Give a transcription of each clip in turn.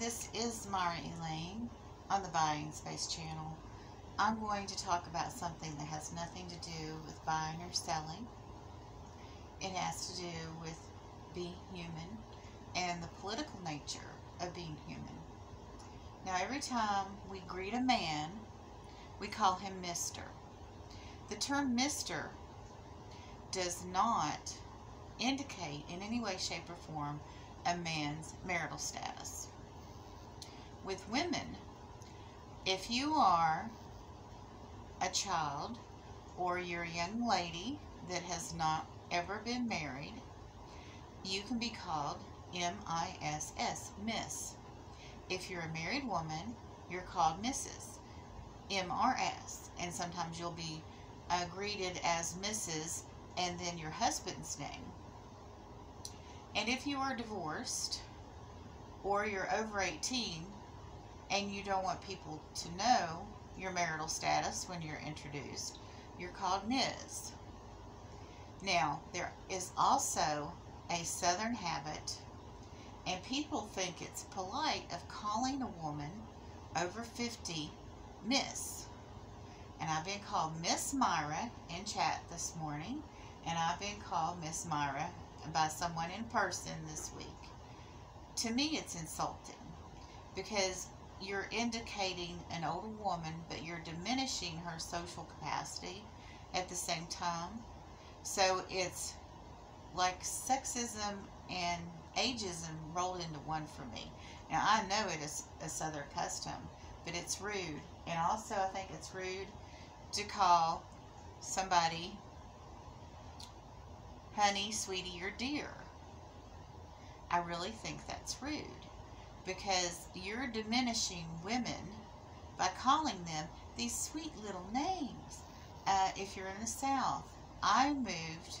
this is Myra Elaine on the Buying Space channel. I'm going to talk about something that has nothing to do with buying or selling. It has to do with being human and the political nature of being human. Now, every time we greet a man, we call him Mr. The term Mr. does not indicate in any way, shape, or form a man's marital status. With women, if you are a child or you're a young lady that has not ever been married, you can be called M-I-S-S, Miss. If you're a married woman, you're called Mrs. M-R-S. And sometimes you'll be uh, greeted as Mrs. and then your husband's name. And if you are divorced or you're over 18 and you don't want people to know your marital status when you're introduced, you're called Ms. Now, there is also a southern habit, and people think it's polite of calling a woman over 50 Miss. And I've been called Miss Myra in chat this morning, and I've been called Miss Myra by someone in person this week. To me, it's insulting because you're indicating an older woman, but you're diminishing her social capacity at the same time. So it's like sexism and ageism rolled into one for me. Now, I know it is a Southern custom, but it's rude. And also, I think it's rude to call somebody honey, sweetie, or dear. I really think that's rude because you're diminishing women by calling them these sweet little names. Uh, if you're in the South, I moved.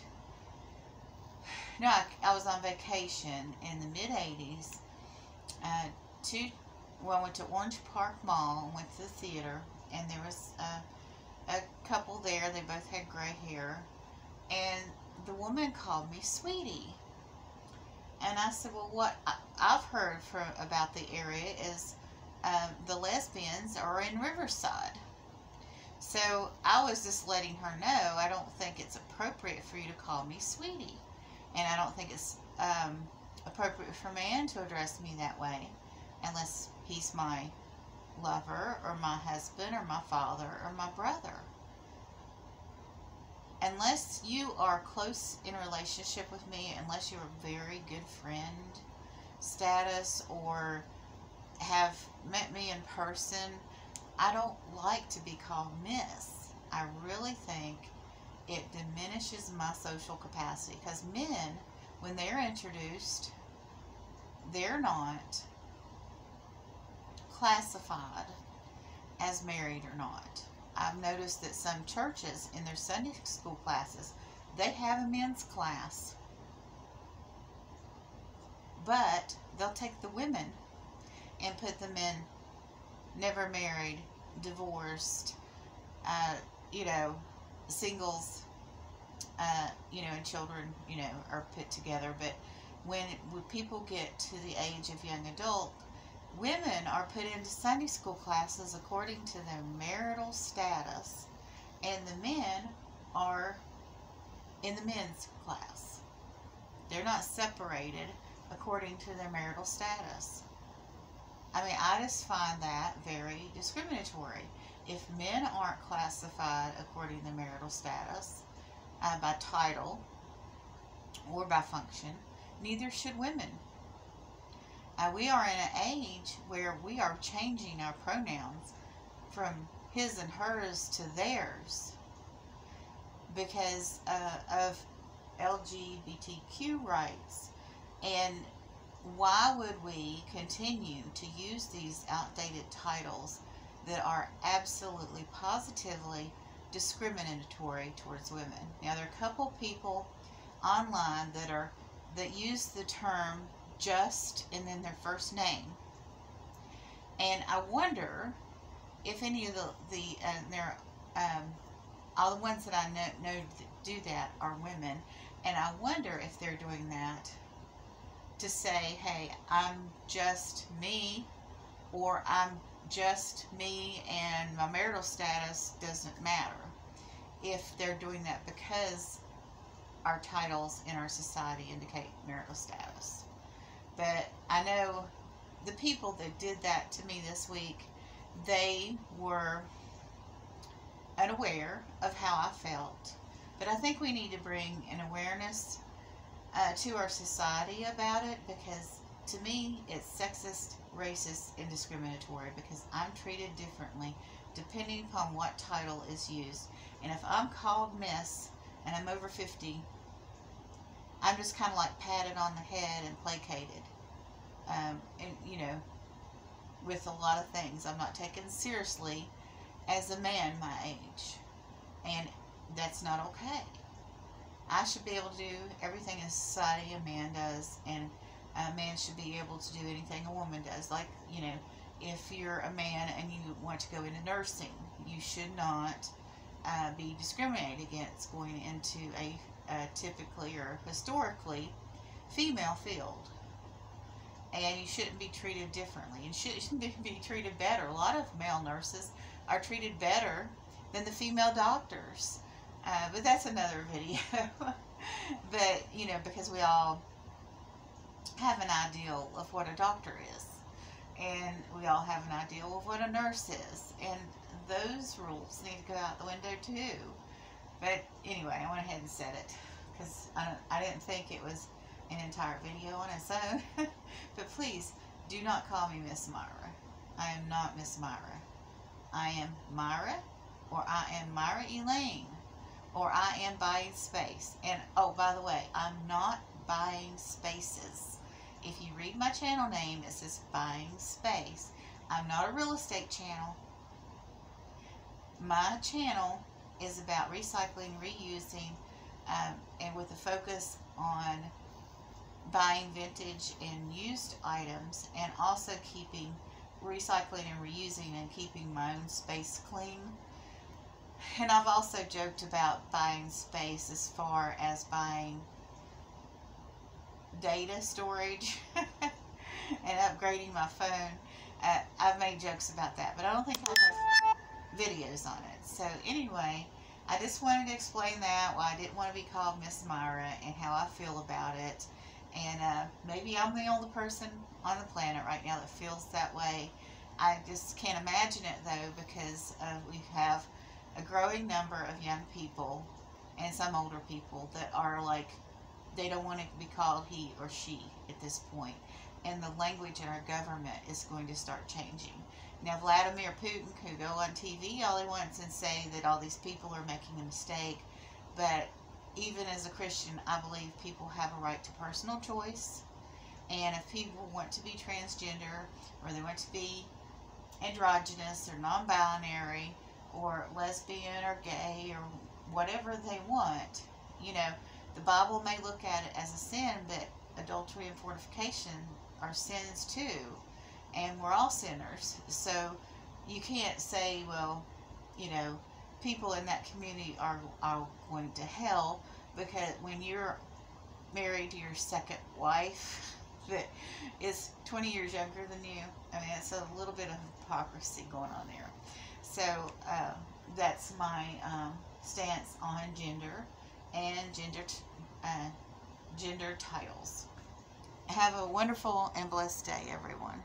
No, I, I was on vacation in the mid 80s. Uh, to, well, I went to Orange Park Mall went to the theater, and there was a, a couple there. They both had gray hair, and the woman called me sweetie. And I said, well, what I've heard from about the area is uh, the lesbians are in Riverside. So I was just letting her know I don't think it's appropriate for you to call me sweetie. And I don't think it's um, appropriate for a man to address me that way unless he's my lover or my husband or my father or my brother unless you are close in relationship with me, unless you're a very good friend status or have met me in person, I don't like to be called Miss. I really think it diminishes my social capacity because men, when they're introduced, they're not classified as married or not. I've noticed that some churches in their Sunday school classes, they have a men's class. But they'll take the women and put them in never married, divorced, uh, you know, singles, uh, you know, and children, you know, are put together. But when, when people get to the age of young adult, Women are put into Sunday school classes according to their marital status, and the men are in the men's class. They're not separated according to their marital status. I mean, I just find that very discriminatory. If men aren't classified according to their marital status, uh, by title, or by function, neither should women. Uh, we are in an age where we are changing our pronouns from his and hers to theirs because uh, of LGBTQ rights. And why would we continue to use these outdated titles that are absolutely positively discriminatory towards women? Now, there are a couple people online that are that use the term just and then their first name. And I wonder if any of the, the uh, um, all the ones that I know, know that do that are women. And I wonder if they're doing that to say, hey, I'm just me, or I'm just me and my marital status doesn't matter. If they're doing that because our titles in our society indicate marital status. But I know the people that did that to me this week, they were unaware of how I felt. But I think we need to bring an awareness uh, to our society about it because to me it's sexist, racist, and discriminatory because I'm treated differently depending upon what title is used. And if I'm called Miss and I'm over 50, I'm just kind of like patted on the head and placated. Um, and, you know, with a lot of things. I'm not taken seriously as a man my age. And that's not okay. I should be able to do everything in society a man does, and a man should be able to do anything a woman does. Like, you know, if you're a man and you want to go into nursing, you should not uh, be discriminated against going into a, a typically or historically female field. And you shouldn't be treated differently. And shouldn't be treated better. A lot of male nurses are treated better than the female doctors. Uh, but that's another video. but, you know, because we all have an ideal of what a doctor is. And we all have an ideal of what a nurse is. And those rules need to go out the window too. But anyway, I went ahead and said it. Because I, I didn't think it was an entire video on its own. but please, do not call me Miss Myra. I am not Miss Myra. I am Myra, or I am Myra Elaine or I am buying space. And oh, by the way, I'm not buying spaces. If you read my channel name, it says buying space. I'm not a real estate channel. My channel is about recycling, reusing, um, and with a focus on buying vintage and used items and also keeping recycling and reusing and keeping my own space clean and I've also joked about buying space as far as buying data storage and upgrading my phone. Uh, I've made jokes about that, but I don't think I have videos on it. So anyway, I just wanted to explain that, why I didn't want to be called Miss Myra and how I feel about it. And uh, maybe I'm the only person on the planet right now that feels that way. I just can't imagine it though because uh, we have a growing number of young people and some older people that are like they don't want to be called he or she at this point and the language in our government is going to start changing now vladimir putin could go on tv all he wants and say that all these people are making a mistake but even as a christian i believe people have a right to personal choice and if people want to be transgender or they want to be androgynous or non-binary or lesbian or gay or whatever they want. You know, the Bible may look at it as a sin, but adultery and fornication are sins too. And we're all sinners. So you can't say, well, you know, people in that community are, are going to hell because when you're married to your second wife that is 20 years younger than you, I mean, it's a little bit of hypocrisy going on there. So uh, that's my um, stance on gender and gender uh, gender titles. Have a wonderful and blessed day, everyone.